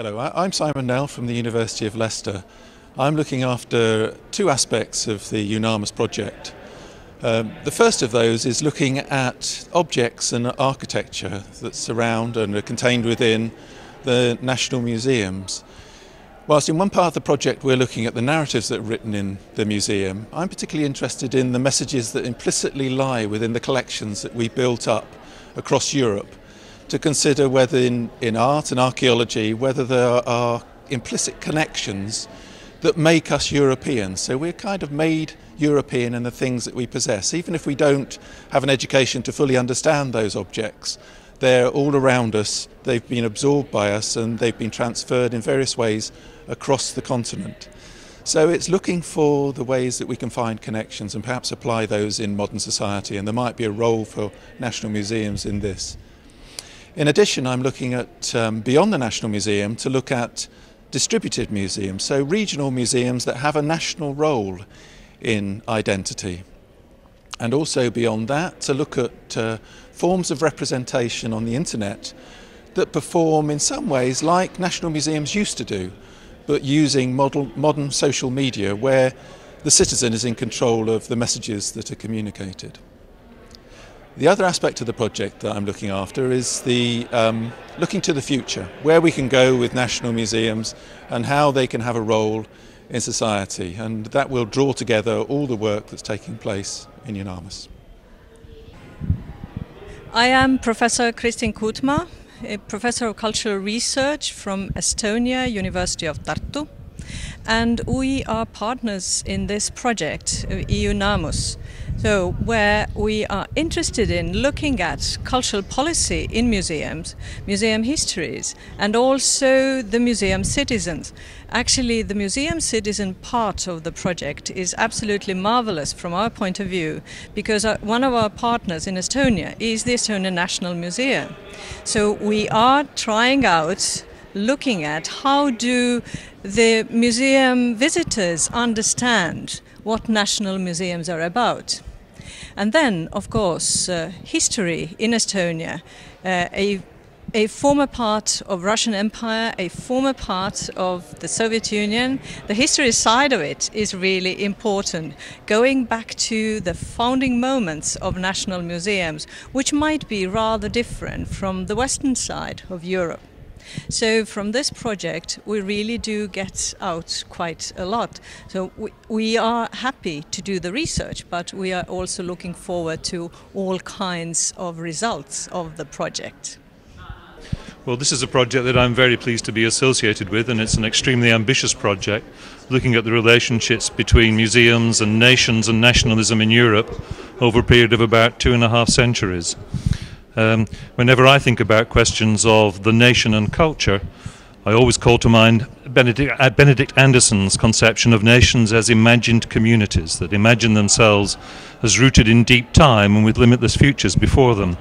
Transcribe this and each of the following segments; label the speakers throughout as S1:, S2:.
S1: Hello, I'm Simon Knell from the University of Leicester. I'm looking after two aspects of the EUNAMUS project. Um, the first of those is looking at objects and architecture that surround and are contained within the national museums. Whilst in one part of the project we're looking at the narratives that are written in the museum, I'm particularly interested in the messages that implicitly lie within the collections that we built up across Europe to consider whether in, in art and archaeology, whether there are implicit connections that make us European. So we're kind of made European in the things that we possess. Even if we don't have an education to fully understand those objects, they're all around us, they've been absorbed by us, and they've been transferred in various ways across the continent. So it's looking for the ways that we can find connections and perhaps apply those in modern society, and there might be a role for national museums in this. In addition, I'm looking at um, beyond the National Museum to look at distributed museums, so regional museums that have a national role in identity. And also beyond that, to look at uh, forms of representation on the internet that perform in some ways like national museums used to do, but using model, modern social media where the citizen is in control of the messages that are communicated. The other aspect of the project that I'm looking after is the um, looking to the future, where we can go with national museums and how they can have a role in society. And that will draw together all the work that's taking place in EUNAMUS.
S2: I am Professor Kristin Kuutma, a professor of cultural research from Estonia, University of Tartu. And we are partners in this project, EUNAMUS, so, where we are interested in looking at cultural policy in museums, museum histories, and also the museum citizens. Actually, the museum citizen part of the project is absolutely marvelous from our point of view because uh, one of our partners in Estonia is the Estonian National Museum. So, we are trying out looking at how do the museum visitors understand what national museums are about. And then, of course, uh, history in Estonia, uh, a a former part of Russian Empire, a former part of the Soviet Union. The history side of it is really important, going back to the founding moments of national museums, which might be rather different from the western side of Europe. So from this project, we really do get out quite a lot. So we, we are happy to do the research, but we are also looking forward to all kinds of results of the project.
S3: Well, this is a project that I'm very pleased to be associated with, and it's an extremely ambitious project looking at the relationships between museums and nations and nationalism in Europe over a period of about two and a half centuries. Um, whenever I think about questions of the nation and culture, I always call to mind Benedict, uh, Benedict Anderson's conception of nations as imagined communities that imagine themselves as rooted in deep time and with limitless futures before them.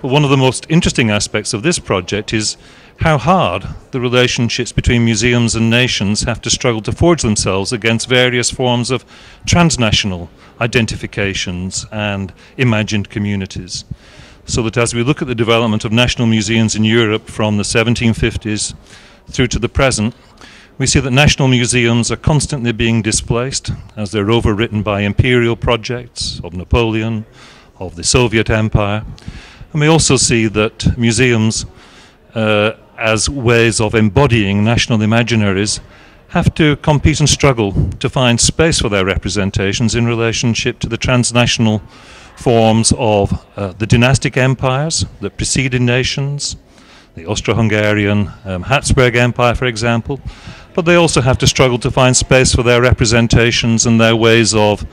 S3: But one of the most interesting aspects of this project is how hard the relationships between museums and nations have to struggle to forge themselves against various forms of transnational identifications and imagined communities so that as we look at the development of national museums in Europe from the 1750s through to the present, we see that national museums are constantly being displaced as they're overwritten by imperial projects of Napoleon, of the Soviet Empire. And we also see that museums, uh, as ways of embodying national imaginaries, have to compete and struggle to find space for their representations in relationship to the transnational forms of uh, the dynastic empires that preceded nations, the Austro-Hungarian um, Habsburg Empire, for example, but they also have to struggle to find space for their representations and their ways of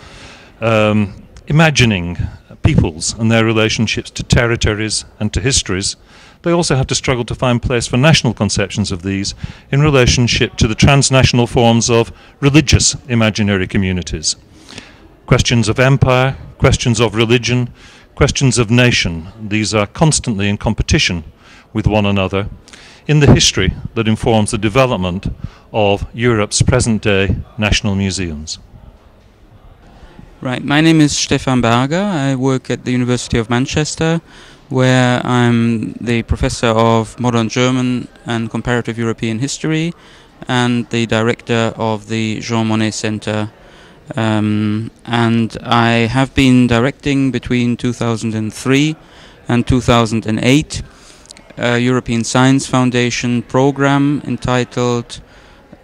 S3: um, imagining peoples and their relationships to territories and to histories. They also have to struggle to find place for national conceptions of these in relationship to the transnational forms of religious imaginary communities. Questions of empire, questions of religion, questions of nation, these are constantly in competition with one another in the history that informs the development of Europe's present day national museums.
S4: Right, my name is Stefan Berger. I work at the University of Manchester where I'm the professor of modern German and comparative European history and the director of the Jean Monnet Center. Um, and I have been directing between 2003 and 2008 a European Science Foundation program entitled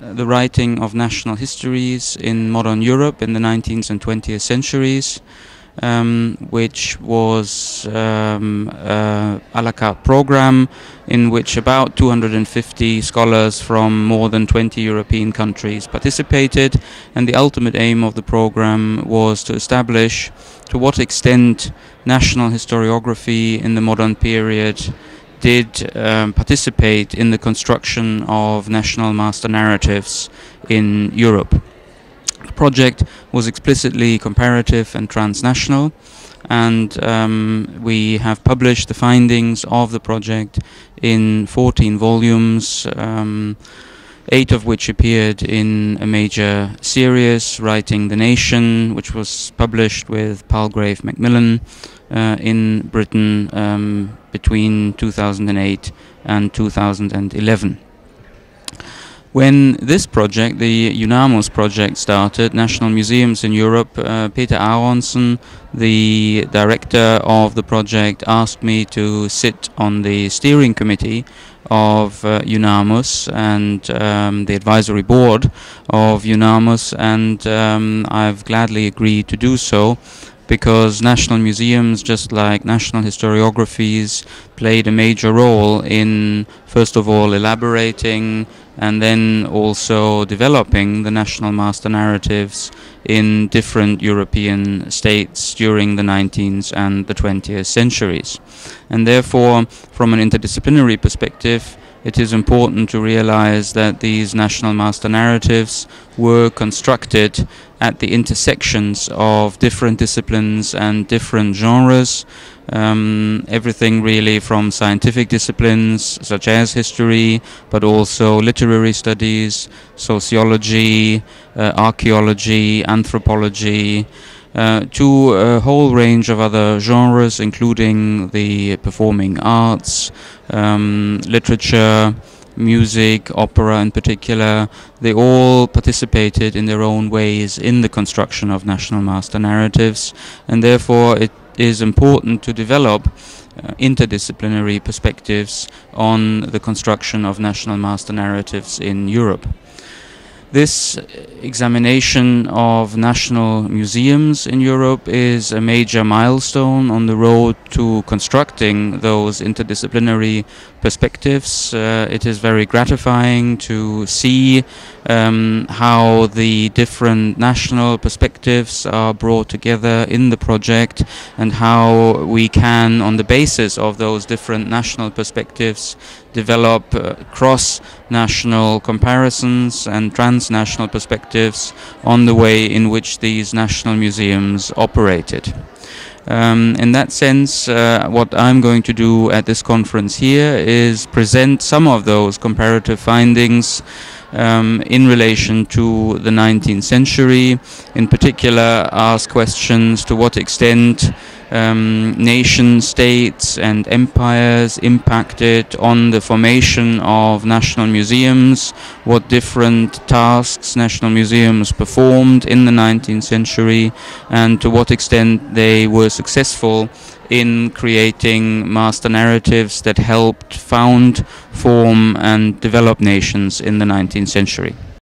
S4: uh, The Writing of National Histories in Modern Europe in the 19th and 20th Centuries um, which was um, a a la carte program in which about 250 scholars from more than 20 European countries participated. And the ultimate aim of the program was to establish to what extent national historiography in the modern period did um, participate in the construction of national master narratives in Europe project was explicitly comparative and transnational, and um, we have published the findings of the project in 14 volumes. Um, eight of which appeared in a major series, Writing the Nation, which was published with Palgrave Macmillan uh, in Britain um, between 2008 and 2011. When this project, the EUNAMUS project, started, National Museums in Europe, uh, Peter Aronsson, the director of the project, asked me to sit on the steering committee of uh, EUNAMUS and um, the advisory board of EUNAMUS, and um, I've gladly agreed to do so because national museums, just like national historiographies, played a major role in, first of all, elaborating and then also developing the national master narratives in different European states during the 19th and the 20th centuries. And therefore, from an interdisciplinary perspective, it is important to realize that these national master narratives were constructed at the intersections of different disciplines and different genres. Um, everything really from scientific disciplines such as history, but also literary studies, sociology, uh, archaeology, anthropology, uh, to a whole range of other genres, including the performing arts, um, literature, music, opera in particular, they all participated in their own ways in the construction of national master narratives, and therefore it is important to develop uh, interdisciplinary perspectives on the construction of national master narratives in Europe. This examination of national museums in Europe is a major milestone on the road to constructing those interdisciplinary perspectives. Uh, it is very gratifying to see um, how the different national perspectives are brought together in the project and how we can, on the basis of those different national perspectives, develop uh, cross national comparisons and transnational perspectives on the way in which these national museums operated. Um, in that sense, uh, what I'm going to do at this conference here is present some of those comparative findings um, in relation to the 19th century. In particular, ask questions to what extent um, nation states and empires impacted on the formation of national museums, what different tasks national museums performed in the 19th century, and to what extent they were successful in creating master narratives that helped found, form, and develop nations in the 19th century.